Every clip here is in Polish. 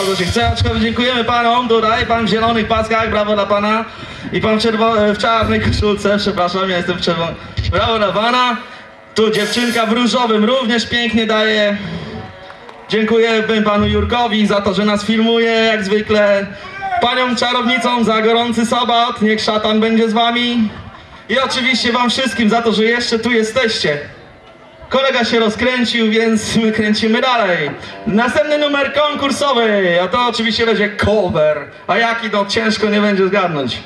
Bardzo się chce, aczkolwiek dziękujemy panom tutaj, pan w zielonych paskach, brawo dla pana i pan w, czerwo- w czarnej koszulce, przepraszam, ja jestem w czerwonej, brawo dla pana. Tu dziewczynka w różowym również pięknie daje. Dziękujemy panu Jurkowi za to, że nas filmuje, jak zwykle. Panią czarownicą za gorący sobat, niech szatan będzie z wami. I oczywiście wam wszystkim za to, że jeszcze tu jesteście. Kolega się rozkręcił, więc my kręcimy dalej. Następny numer konkursowy, a to oczywiście będzie cover. A jaki to ciężko nie będzie zgadnąć.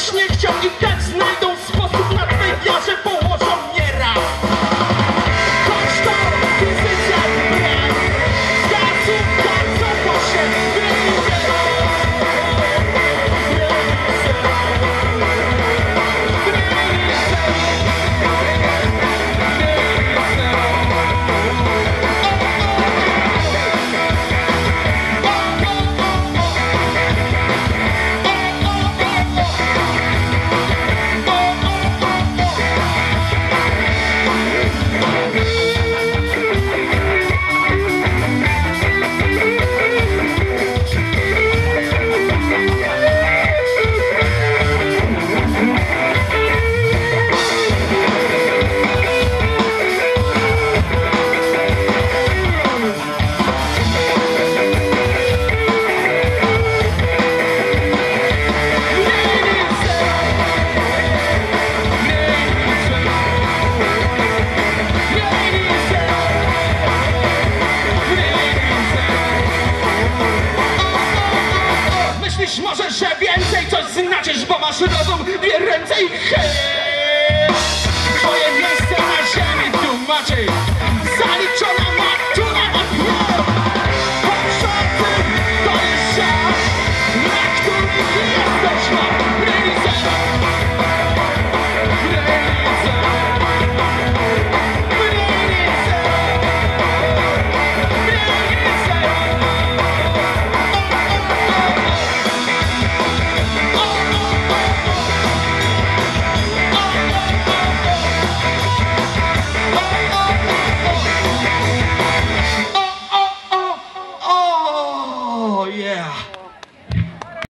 Choćbyś nie She doesn't, the